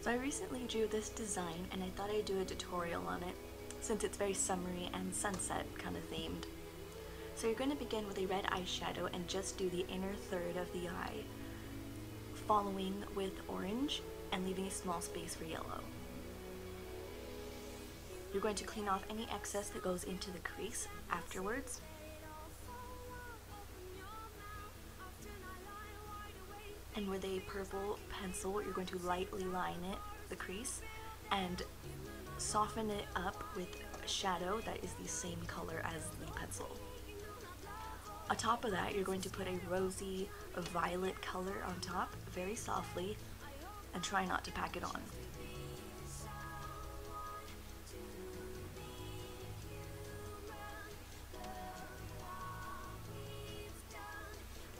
So I recently drew this design and I thought I'd do a tutorial on it since it's very summery and sunset kind of themed. So you're going to begin with a red eyeshadow and just do the inner third of the eye, following with orange and leaving a small space for yellow. You're going to clean off any excess that goes into the crease afterwards. And with a purple pencil, you're going to lightly line it, the crease, and soften it up with a shadow that is the same color as the pencil. On top of that, you're going to put a rosy violet color on top, very softly, and try not to pack it on.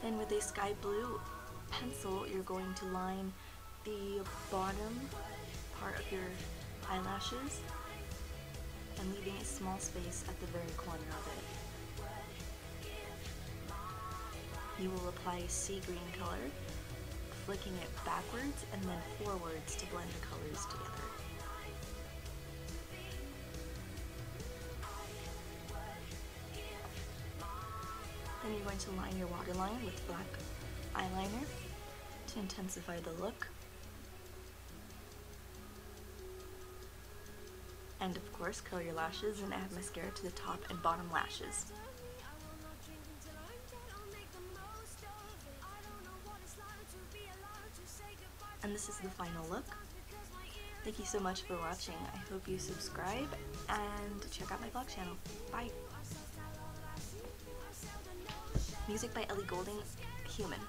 Then with a sky blue pencil, you're going to line the bottom part of your eyelashes and leaving a small space at the very corner of it. You will apply sea green color, flicking it backwards and then forwards to blend the colors together. Then you're going to line your waterline with black eyeliner to intensify the look. And of course, curl your lashes and add mascara to the top and bottom lashes. And this is the final look. Thank you so much for watching. I hope you subscribe and check out my vlog channel. Bye! Music by Ellie Goulding, Human.